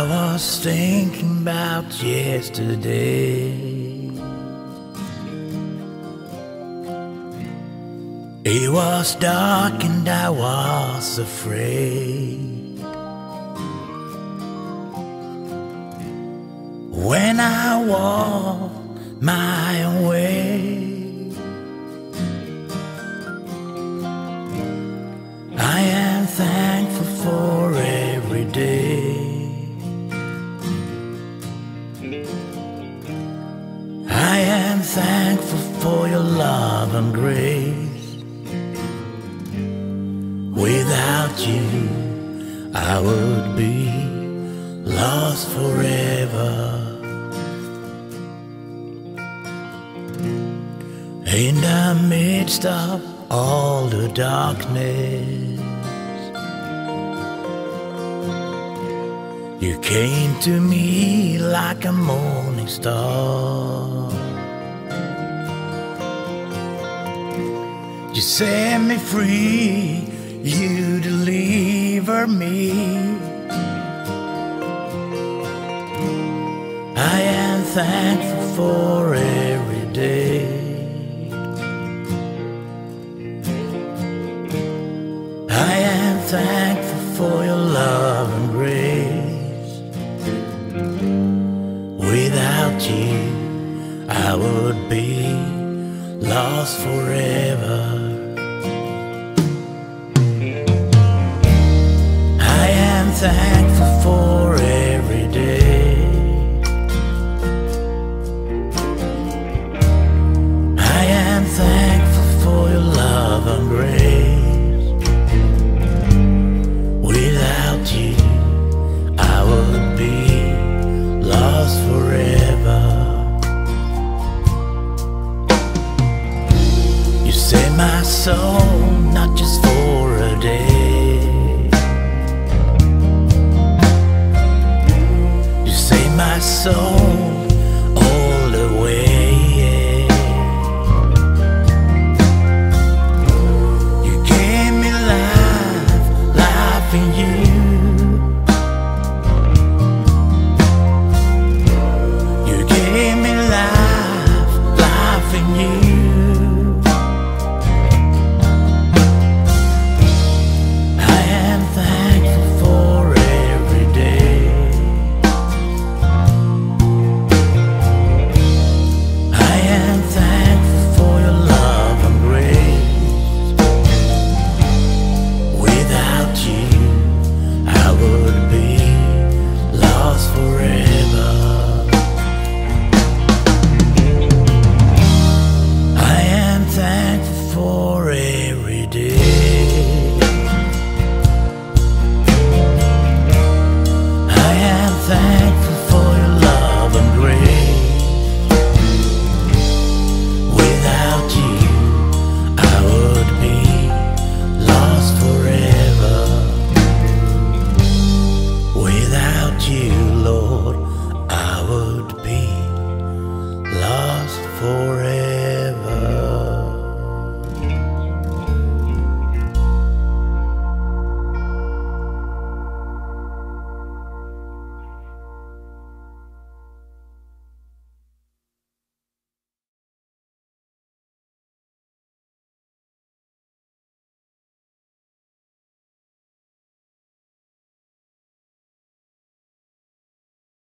I was thinking about yesterday. It was dark and I was afraid. When I walked my way. And grace. Without you, I would be lost forever. In the midst of all the darkness, you came to me like a morning star. You set me free, you deliver me. I am thankful for every day. I am thankful for your love and grace. Without you, I would be lost forever. thankful for every day. I am thankful for your love and grace. Without you, I would be lost forever. You saved my soul, not just for a day. soul.